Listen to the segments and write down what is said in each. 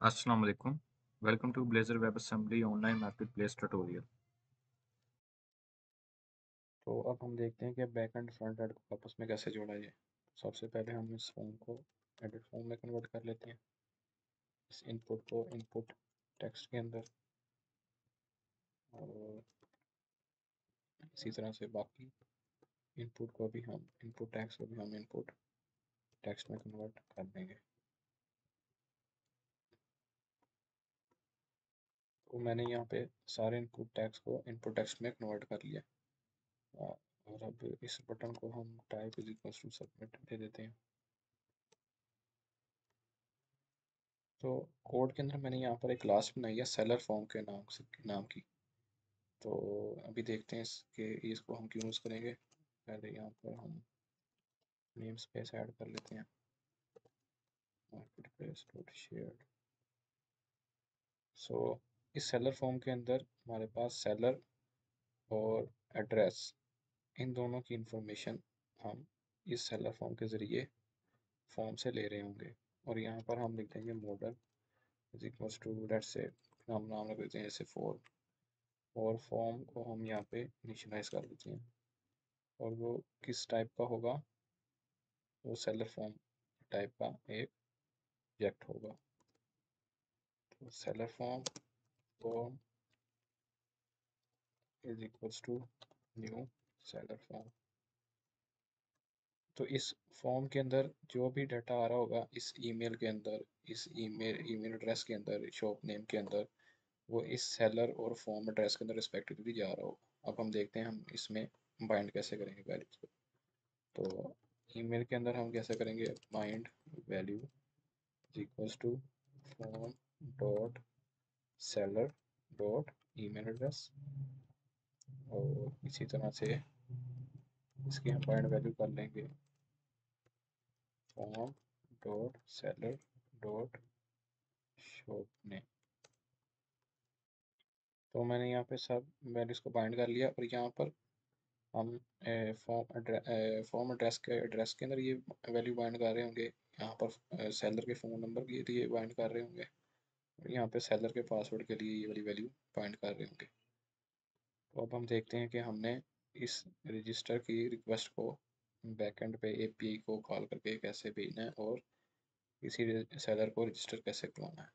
Assalamu alaikum. Welcome to Blazor WebAssembly online marketplace tutorial. तो अब हम देखते हैं कि बैक एंड फ्रंट एंड को आपस में कैसे जोड़ा जाए सबसे पहले हम इस फॉर्म को एडिट फॉर्म में कन्वर्ट कर लेते हैं इस इनपुट को इनपुट टेक्स्ट के अंदर और इसी तरह से बाकी इनपुट को भी हम इनपुट टेक्स्ट को भी हम इनपुट टेक्स्ट में कन्वर्ट कर देंगे मैंने यहाँ पे सारे इनपुट टैक्स को इनपुट टेक्स्ट में कन्वर्ट कर लिया। और अब इस बटन को हम type is equal to submit दे देते हैं। तो कोड के अंदर मैंने यहाँ पर एक क्लास बनाई है सेलर फॉर्म के नाम से, नाम की। तो अभी देखते हैं इसके, इसको हम क्यों यूज़ करेंगे। पहले यहाँ पर हम नेम स्पेस ऐड कर लेते हैं। मार्केट प्लेस शेयर सो इस सेलर फॉर्म के अंदर हमारे पास सेलर और एड्रेस इन दोनों की इंफॉर्मेशन हम इस सेलर फॉर्म के ज़रिए फॉर्म से ले रहे होंगे। और यहाँ पर हम लिख देंगे मॉडल इज़ टू लेट से हम नाम रख देते हैं जैसे फोर और फॉर्म को हम यहाँ पे इनिशलाइज कर देते हैं। और वो किस टाइप का होगा? वो सेलर फॉर्म टाइप का एक ऑब्जेक्ट होगा। तो seller form form is equals to new seller form. तो इस फॉर्म के अंदर जो भी डाटा आ रहा होगा, इस ईमेल के अंदर, इस ईमेल ईमेल एड्रेस के अंदर शॉप नेम के अंदर, वो इस सेलर और फॉर्म एड्रेस के अंदर रिस्पेक्टिवली जा रहा होगा। अब हम देखते हैं हम इसमें बाइंड कैसे करेंगे वैल्यूज़ को। तो ईमेल के अंदर हम कैसे करेंगे? Bind value equals to form dot seller dot email address और इसी तरह से इसकी हम बाइंड वैल्यू कर लेंगे। Form dot seller dot shop name तो मैंने यहाँ पे सब वैल्यूज़ को बाइंड कर लिया और यहाँ पर हम फॉर्म फॉर्म एड्रेस के एड्रेस के अंदर ये वैल्यू बाइंड कर रहे होंगे। यहाँ पर सेलर के फ़ोन नंबर के लिए बाइंड कर रहे होंगे। यहाँ पे सेलर के पासवर्ड के लिए ये वाली वैल्यू पॉइंट कर रहे होंगे। तो अब हम देखते हैं कि हमने इस रजिस्टर की रिक्वेस्ट को बैकएंड पे एपीआई को कॉल करके कैसे भेजना है और इसी सेलर को रजिस्टर कैसे करवाना है।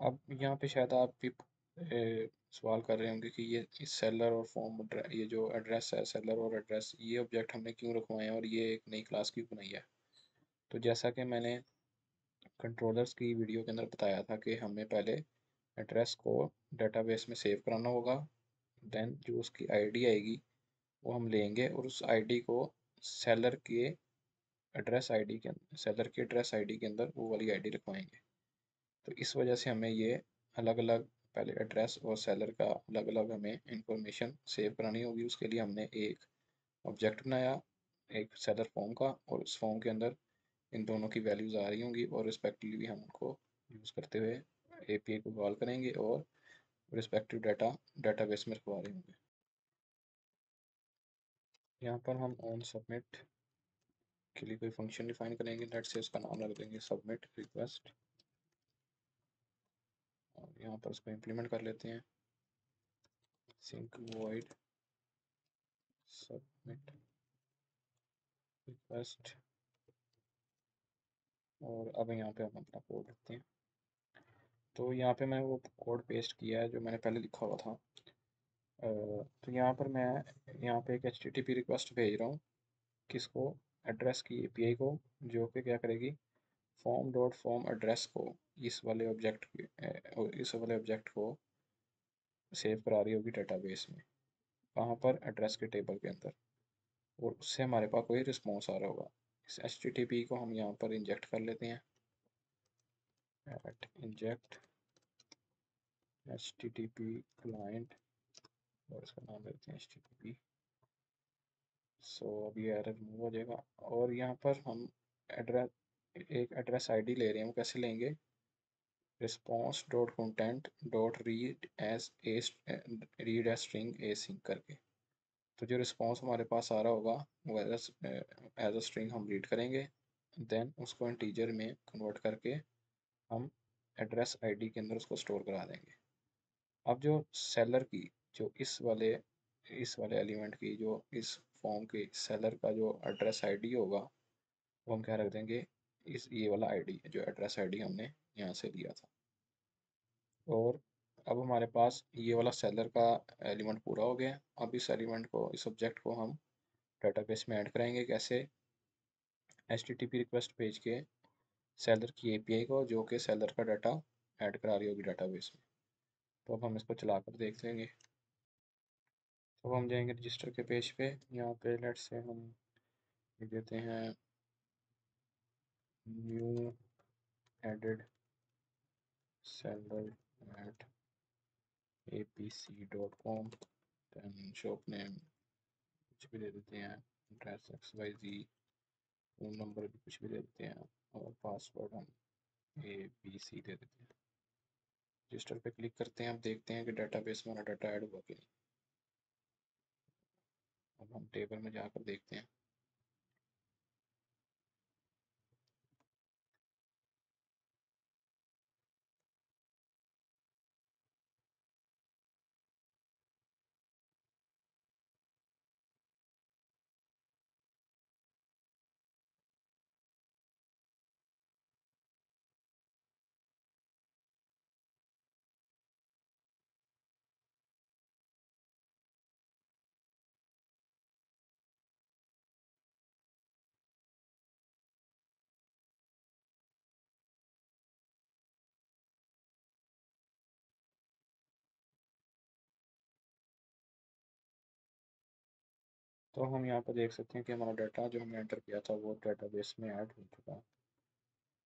अब यहाँ पे शायद आप भी सवाल कर रहे होंगे कि ये इस सेलर और फॉर्म ये जो एड्रेस है सेलर और एड्रेस ये ऑब्जेक्ट हमने क्यों रखवाए हैं और ये एक नई क्लास क्यों बनाई है? तो जैसा कि मैंने कंट्रोलर्स की वीडियो के अंदर बताया था कि हमें पहले एड्रेस को डेटाबेस में सेव कराना होगा देन जो उसकी आईडी आएगी, वो हम लेंगे और उस आईडी को सेलर के एड्रेस आईडी के सेलर के एड्रेस आईडी के अंदर वो वाली आईडी रखवाएँगे तो इस वजह से हमें ये अलग अलग पहले एड्रेस और सेलर का अलग अलग हमें इंफॉर्मेशन सेव करानी होगी। उसके लिए हमने एक ऑब्जेक्ट बनाया, एक सेलर फॉर्म का और उस फॉर्म के अंदर इन दोनों की वैल्यूज़ आ रही होंगी और रिस्पेक्टिवली हम उनको यूज़ करते हुए ए को कॉल करेंगे और रिस्पेक्टिव डाटा डाटाबेस में रखवा रहे होंगे। यहाँ पर हम ऑन सबमिट के लिए कोई फ़ंक्शन डिफाइन करेंगे लेट से उसका नाम रख देंगे सबमिट रिक्वेस्ट और यहाँ पर उसको इम्प्लीमेंट कर लेते हैं। सिंक वॉइड सबमिट रिक्वेस्ट और अब यहाँ पे हम अपना कोड लिखते हैं। तो यहाँ पे मैं वो कोड पेस्ट किया है जो मैंने पहले लिखा हुआ था। तो यहाँ पर मैं यहाँ पे एक एचटीटीपी रिक्वेस्ट भेज रहा हूँ किसको? एड्रेस की एपीआई को, जो कि क्या करेगी? फॉर्म डॉट फॉर्म एड्रेस को, इस वाले ऑब्जेक्ट इस वाले ऑब्जेक्ट को सेव करा रही होगी डेटाबेस में। कहाँ पर एड्रेस के टेबल के अंदर। और उससे हमारे पास कोई रिस्पॉन्स आ रहा होगा। इस एच को हम यहाँ पर इंजेक्ट कर लेते हैं। At inject H T T P client और इसका नाम देते हैं एच टी टी पी सो अब ये एरर रिमूव हो जाएगा। और यहाँ पर हम एड्रेस एक एड्रेस आईडी ले रहे हैं। वो कैसे लेंगे? Response dot content dot read as a read as string async करके। तो जो रिस्पॉन्स हमारे पास आ रहा होगा एज अ स्ट्रिंग हम रीड करेंगे देन उसको इंटीजर में कन्वर्ट करके हम एड्रेस आईडी के अंदर उसको स्टोर करा देंगे। अब जो सेलर की, जो इस वाले इस वाले एलिमेंट की, जो इस फॉर्म के सेलर का जो एड्रेस आईडी होगा, वो हम क्या रख देंगे? इस ये वाला आईडी जो एड्रेस आईडी हमने यहाँ से लिया था। और अब हमारे पास ये वाला सेलर का एलिमेंट पूरा हो गया अब इस एलिमेंट को, इस ऑब्जेक्ट को हम डाटाबेस में ऐड कराएँगे कैसे? एचटीटीपी रिक्वेस्ट भेज के सेलर की एपीआई को, जो कि सेलर का डाटा ऐड करा रही होगी डाटाबेस में। तो अब हम इसको चला कर देख लेंगे। तो हम जाएँगे रजिस्टर के पेज पे। यहाँ पे लेट से हम देते हैं new added seller at com then shop name कुछ भी दे देते हैं address X Y Z phone number भी कुछ भी दे देते हैं, और पासवर्ड हम ए बी सी दे देते हैं। रजिस्टर पे क्लिक करते हैं, अब देखते हैं कि डाटाबेस में हमारा डाटा ऐड हुआ कि नहीं। अब हम टेबल में जाकर देखते हैं। तो हम यहाँ पर देख सकते हैं कि हमारा डाटा जो हमने एंटर किया था, वो डाटाबेस में ऐड हो चुका है।